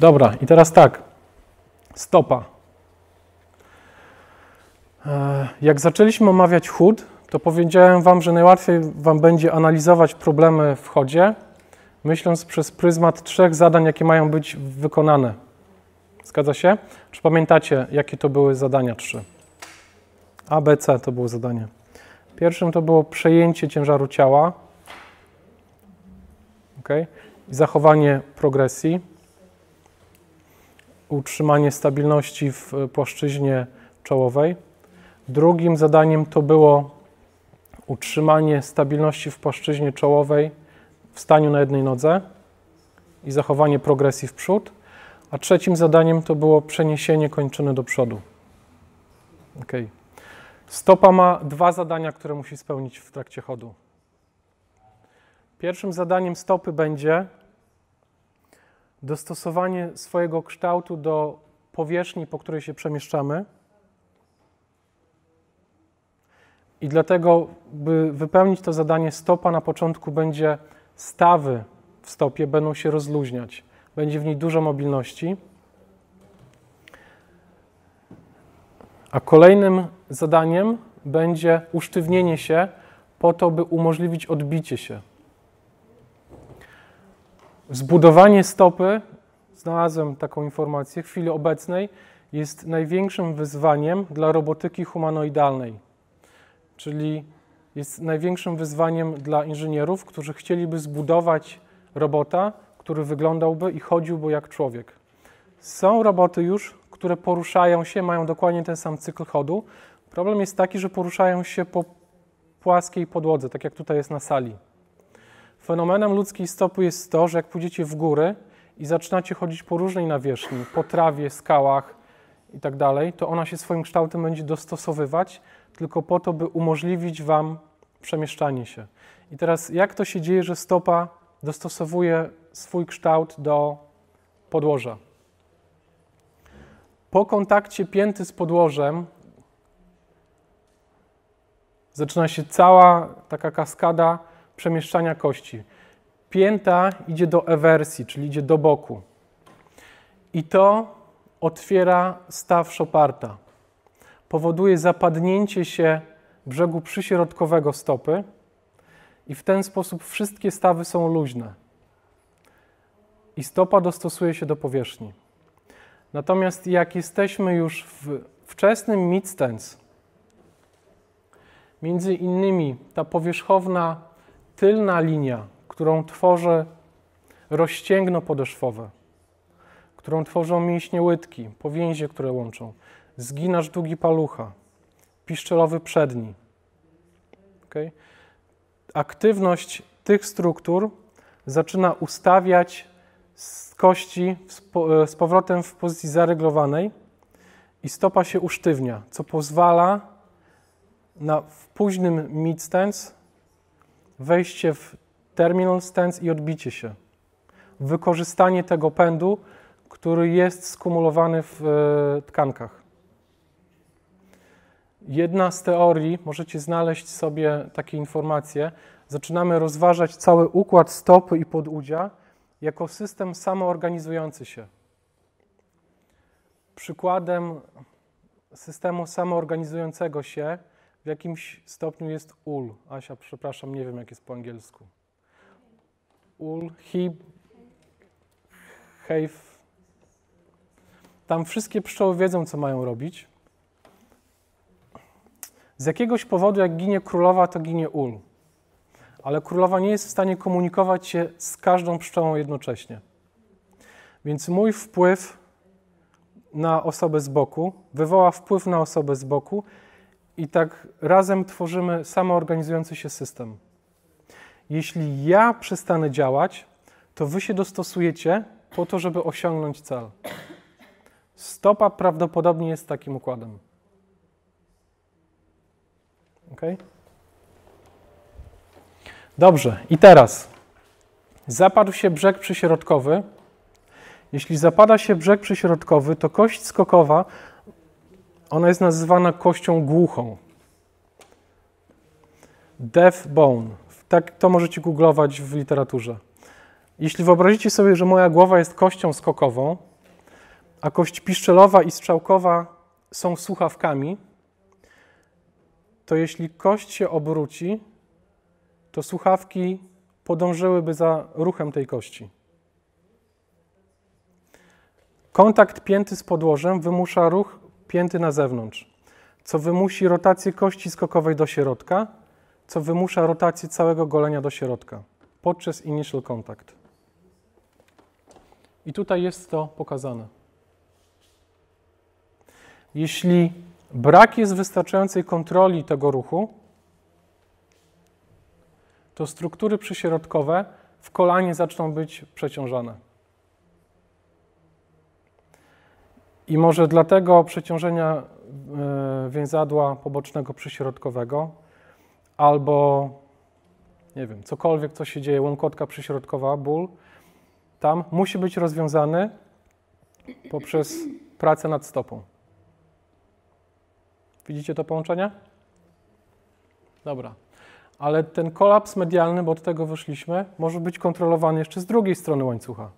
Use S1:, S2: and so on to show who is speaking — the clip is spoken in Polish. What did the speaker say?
S1: Dobra, i teraz tak. Stopa. E, jak zaczęliśmy omawiać chód, to powiedziałem Wam, że najłatwiej Wam będzie analizować problemy w chodzie, myśląc przez pryzmat trzech zadań, jakie mają być wykonane. Zgadza się? Czy pamiętacie, jakie to były zadania trzy? A, B, C to było zadanie. Pierwszym to było przejęcie ciężaru ciała okay? i zachowanie progresji, utrzymanie stabilności w płaszczyźnie czołowej. Drugim zadaniem to było utrzymanie stabilności w płaszczyźnie czołowej w staniu na jednej nodze i zachowanie progresji w przód. A trzecim zadaniem to było przeniesienie kończyny do przodu. Okay. Stopa ma dwa zadania, które musi spełnić w trakcie chodu. Pierwszym zadaniem stopy będzie dostosowanie swojego kształtu do powierzchni, po której się przemieszczamy. I dlatego, by wypełnić to zadanie, stopa na początku będzie stawy w stopie będą się rozluźniać. Będzie w niej dużo mobilności. A kolejnym zadaniem będzie usztywnienie się po to, by umożliwić odbicie się. Zbudowanie stopy, znalazłem taką informację, w chwili obecnej jest największym wyzwaniem dla robotyki humanoidalnej, czyli jest największym wyzwaniem dla inżynierów, którzy chcieliby zbudować robota, który wyglądałby i chodziłby jak człowiek. Są roboty już, które poruszają się, mają dokładnie ten sam cykl chodu. Problem jest taki, że poruszają się po płaskiej podłodze, tak jak tutaj jest na sali. Fenomenem ludzkiej stopy jest to, że jak pójdziecie w góry i zaczynacie chodzić po różnej nawierzchni, po trawie, skałach i tak to ona się swoim kształtem będzie dostosowywać tylko po to, by umożliwić Wam przemieszczanie się. I teraz jak to się dzieje, że stopa dostosowuje swój kształt do podłoża? Po kontakcie pięty z podłożem zaczyna się cała taka kaskada przemieszczania kości. Pięta idzie do ewersji, czyli idzie do boku. I to otwiera staw Szoparta. Powoduje zapadnięcie się brzegu przyśrodkowego stopy i w ten sposób wszystkie stawy są luźne. I stopa dostosuje się do powierzchni. Natomiast jak jesteśmy już w wczesnym mid-stance, między innymi ta powierzchowna tylna linia, którą tworzy rozcięgno podeszwowe, którą tworzą mięśnie łydki, powięzie, które łączą, zginasz długi palucha, piszczelowy przedni. Okay? Aktywność tych struktur zaczyna ustawiać kości z powrotem w pozycji zaryglowanej i stopa się usztywnia, co pozwala na w późnym mid stance wejście w terminal stance i odbicie się. Wykorzystanie tego pędu, który jest skumulowany w e, tkankach. Jedna z teorii, możecie znaleźć sobie takie informacje, zaczynamy rozważać cały układ stopy i podudzia jako system samoorganizujący się. Przykładem systemu samoorganizującego się w jakimś stopniu jest ul. Asia, przepraszam, nie wiem jak jest po angielsku. Ul, he, have. Tam wszystkie pszczoły wiedzą, co mają robić. Z jakiegoś powodu, jak ginie królowa, to ginie ul. Ale królowa nie jest w stanie komunikować się z każdą pszczołą jednocześnie. Więc mój wpływ na osobę z boku wywoła wpływ na osobę z boku i tak razem tworzymy samoorganizujący się system. Jeśli ja przestanę działać, to wy się dostosujecie po to, żeby osiągnąć cel. Stopa prawdopodobnie jest takim układem. Ok? Dobrze, i teraz zapadł się brzeg przyśrodkowy. Jeśli zapada się brzeg przyśrodkowy, to kość skokowa ona jest nazywana kością głuchą. Deaf bone. Tak, to możecie googlować w literaturze. Jeśli wyobrazicie sobie, że moja głowa jest kością skokową, a kość piszczelowa i strzałkowa są słuchawkami, to jeśli kość się obróci, to słuchawki podążyłyby za ruchem tej kości. Kontakt pięty z podłożem wymusza ruch pięty na zewnątrz, co wymusi rotację kości skokowej do środka, co wymusza rotację całego golenia do środka podczas initial contact. I tutaj jest to pokazane. Jeśli brak jest wystarczającej kontroli tego ruchu, to struktury przyśrodkowe w kolanie zaczną być przeciążane. I może dlatego przeciążenia e, więzadła pobocznego przyśrodkowego albo nie wiem, cokolwiek, co się dzieje, łąkotka przyśrodkowa, ból, tam musi być rozwiązany poprzez pracę nad stopą. Widzicie to połączenie? Dobra. Ale ten kolaps medialny, bo od tego wyszliśmy, może być kontrolowany jeszcze z drugiej strony łańcucha.